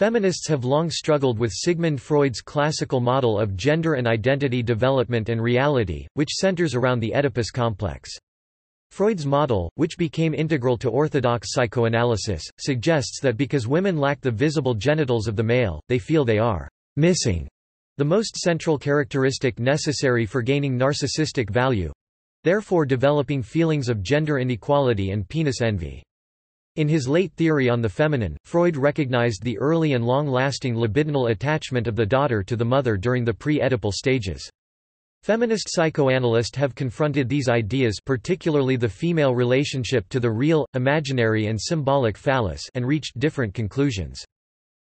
Feminists have long struggled with Sigmund Freud's classical model of gender and identity development and reality, which centers around the Oedipus complex. Freud's model, which became integral to orthodox psychoanalysis, suggests that because women lack the visible genitals of the male, they feel they are missing the most central characteristic necessary for gaining narcissistic value therefore developing feelings of gender inequality and penis envy. In his late theory on the feminine, Freud recognized the early and long-lasting libidinal attachment of the daughter to the mother during the pre-Oedipal stages. Feminist psychoanalysts have confronted these ideas particularly the female relationship to the real, imaginary and symbolic phallus and reached different conclusions.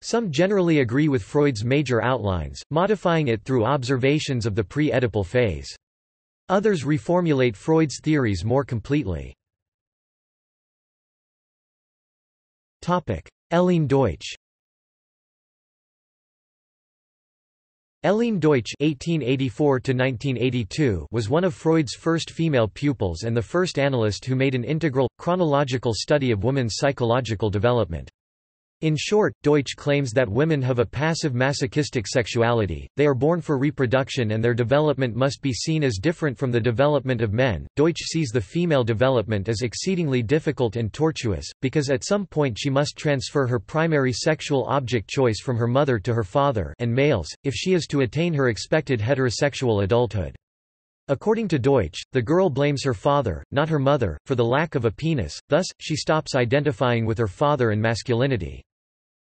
Some generally agree with Freud's major outlines, modifying it through observations of the pre-Oedipal phase. Others reformulate Freud's theories more completely. Helene Deutsch Helene Deutsch (1884–1982) was one of Freud's first female pupils and the first analyst who made an integral, chronological study of women's psychological development. In short, Deutsch claims that women have a passive masochistic sexuality, they are born for reproduction and their development must be seen as different from the development of men. Deutsch sees the female development as exceedingly difficult and tortuous, because at some point she must transfer her primary sexual object choice from her mother to her father and males, if she is to attain her expected heterosexual adulthood. According to Deutsch, the girl blames her father, not her mother, for the lack of a penis, thus, she stops identifying with her father and masculinity.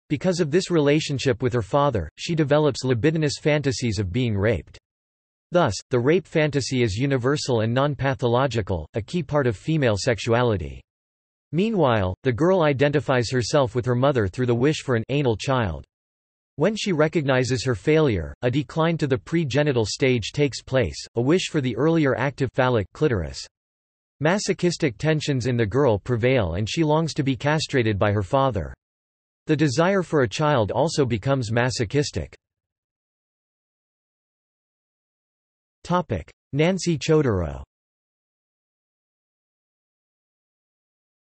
Because of this relationship with her father, she develops libidinous fantasies of being raped. Thus, the rape fantasy is universal and non-pathological, a key part of female sexuality. Meanwhile, the girl identifies herself with her mother through the wish for an anal child. When she recognizes her failure, a decline to the pre-genital stage takes place, a wish for the earlier active phallic clitoris. Masochistic tensions in the girl prevail and she longs to be castrated by her father. The desire for a child also becomes masochistic. Nancy Chodorow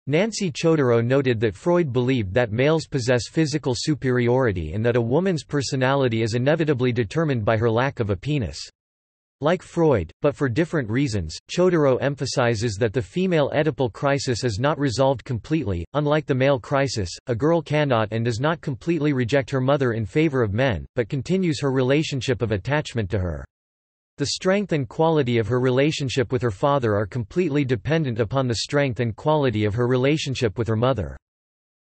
Nancy Chodorow noted that Freud believed that males possess physical superiority and that a woman's personality is inevitably determined by her lack of a penis. Like Freud, but for different reasons, Chodorow emphasizes that the female Oedipal crisis is not resolved completely. Unlike the male crisis, a girl cannot and does not completely reject her mother in favor of men, but continues her relationship of attachment to her. The strength and quality of her relationship with her father are completely dependent upon the strength and quality of her relationship with her mother.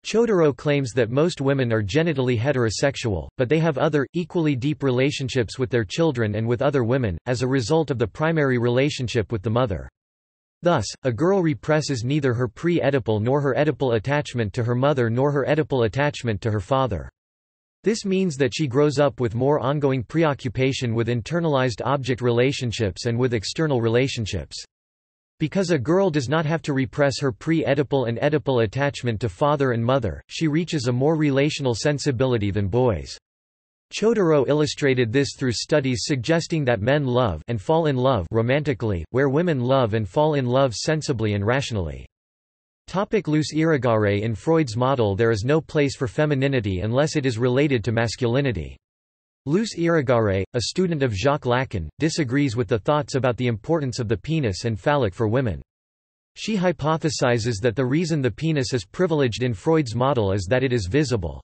Chodorow claims that most women are genitally heterosexual, but they have other, equally deep relationships with their children and with other women, as a result of the primary relationship with the mother. Thus, a girl represses neither her pre-Oedipal nor her Oedipal attachment to her mother nor her Oedipal attachment to her father. This means that she grows up with more ongoing preoccupation with internalized object relationships and with external relationships. Because a girl does not have to repress her pre-Oedipal and Oedipal attachment to father and mother, she reaches a more relational sensibility than boys. Chodorow illustrated this through studies suggesting that men love and fall in love romantically, where women love and fall in love sensibly and rationally. Topic Luce Irigaray In Freud's model there is no place for femininity unless it is related to masculinity. Luce Irigaray, a student of Jacques Lacan, disagrees with the thoughts about the importance of the penis and phallic for women. She hypothesizes that the reason the penis is privileged in Freud's model is that it is visible.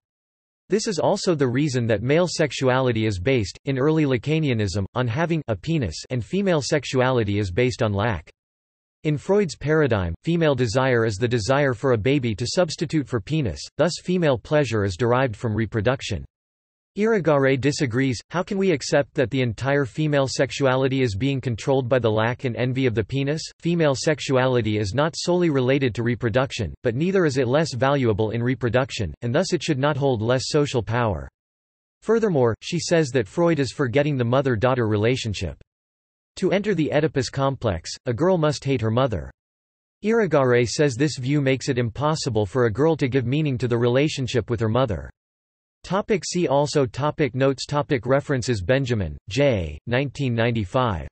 This is also the reason that male sexuality is based, in early Lacanianism, on having a penis and female sexuality is based on lack. In Freud's paradigm, female desire is the desire for a baby to substitute for penis, thus female pleasure is derived from reproduction. Irigaray disagrees, how can we accept that the entire female sexuality is being controlled by the lack and envy of the penis? Female sexuality is not solely related to reproduction, but neither is it less valuable in reproduction, and thus it should not hold less social power. Furthermore, she says that Freud is forgetting the mother-daughter relationship. To enter the Oedipus complex, a girl must hate her mother. Irigaray says this view makes it impossible for a girl to give meaning to the relationship with her mother. Topic see also topic Notes topic References Benjamin, J. 1995.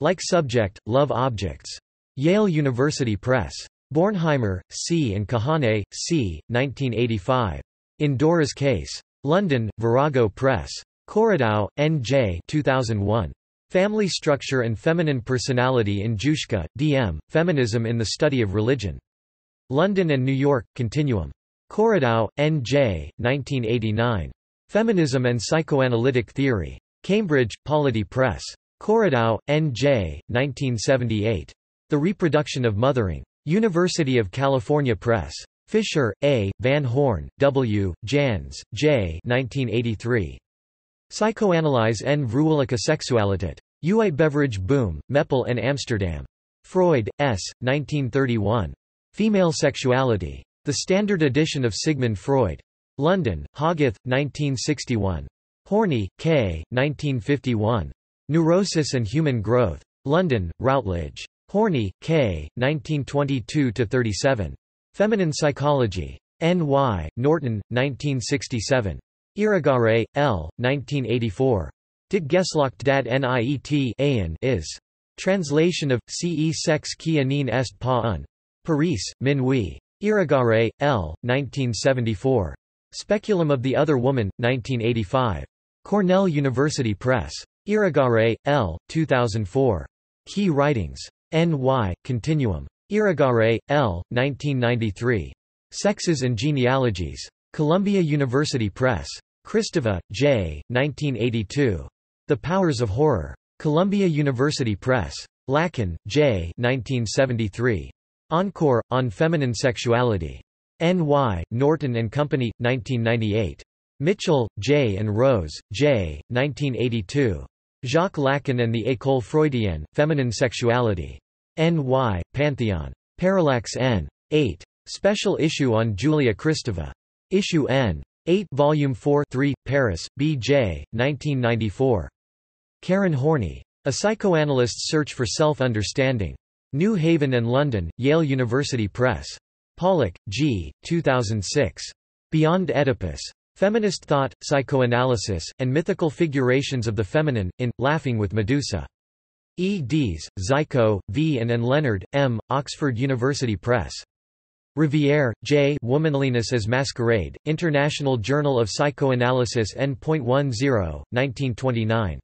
Like Subject, Love Objects. Yale University Press. Bernheimer, C. and Kahane, C. 1985. In Dora's Case. London, Virago Press. Chodorow, N.J. 2001. Family Structure and Feminine Personality in Juschka, D.M., Feminism in the Study of Religion. London and New York, Continuum. Chodorow, N.J., 1989. Feminism and Psychoanalytic Theory. Cambridge, Polity Press. Chodorow, N.J., 1978. The Reproduction of Mothering. University of California Press. Fisher, A., Van Horn, W., Jans, J. 1983. Psychoanalyse en vrouwelijke seksualiteit. beverage Boom, Meppel and Amsterdam. Freud, S., 1931. Female Sexuality. The Standard Edition of Sigmund Freud. London, Hogarth, 1961. Horney, K., 1951. Neurosis and Human Growth. London, Routledge. Horney, K., 1922–37. Feminine Psychology. N.Y., Norton, 1967. Irigaray, L., 1984. Dit geslacht dat niet aan is. Translation of, Ce sex qui anine est pas un. Paris, Minuit. Irigaray, L., 1974. Speculum of the Other Woman, 1985. Cornell University Press. Irigaray, L., 2004. Key Writings. N.Y., Continuum. Irigaray, L., 1993. Sexes and Genealogies. Columbia University Press. Kristeva, J., 1982. The Powers of Horror. Columbia University Press. Lacan, J. 1973. Encore, on Feminine Sexuality. N.Y., Norton and Company, 1998. Mitchell, J. and Rose, J. 1982. Jacques Lacan and the École Freudienne, Feminine Sexuality. N.Y., Pantheon. Parallax N. 8. Special issue on Julia Kristeva. Issue N. 8 Volume 4 3, Paris, B.J., 1994. Karen Horney. A Psychoanalyst's Search for Self-Understanding. New Haven and London, Yale University Press. Pollock, G., 2006. Beyond Oedipus. Feminist Thought, Psychoanalysis, and Mythical Figurations of the Feminine, in, Laughing with Medusa. E. Dees, Zajko, V. and N. Leonard, M., Oxford University Press. Riviere, J. Womanliness as Masquerade, International Journal of Psychoanalysis N.10, 1929.